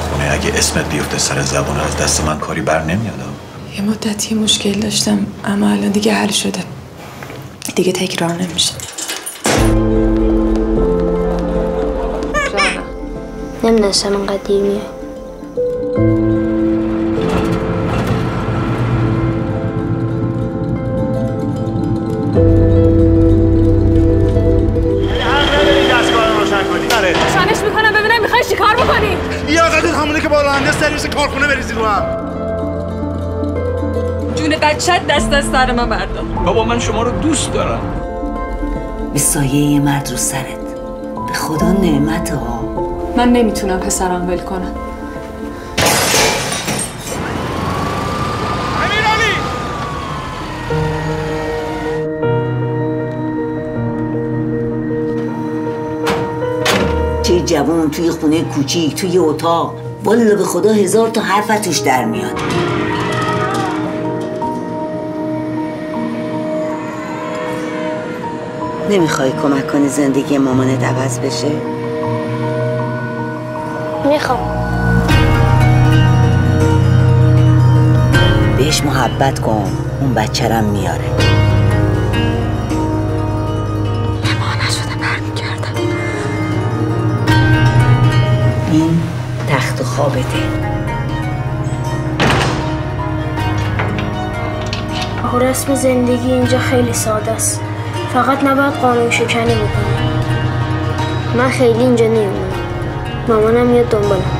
خونه اگه اسمت بیفته سر زبون از دست من کاری بر نمیاد. یه مدتی مشکل داشتم اما الان دیگه حل شده. دیگه تکرار نمیشه. نمی‌دونستم انقدر دیر میای. همونه که با راننده سرویس کارخونه بریزی رو هم. جون بچت دست از سر من بردار. بابا من شما رو دوست دارم. به سایه مرد رو سرت. به خدا نعمت ها من نمی‌تونم پسرم ول کنم. چه جوان توی خونه کوچیک توی اتاق. والا به خدا هزار تا حرف توش در میاد. نمی‌خوای کمک کنی زندگی مامانت عوض بشه؟ می‌خوام. بهش محبت کن اون بچرم میاره. خوابته رسم زندگی اینجا خیلی ساده است. فقط نباید قانون شکنی بکنی. من خیلی اینجا نمیمونم مامانم میاد دنبالم.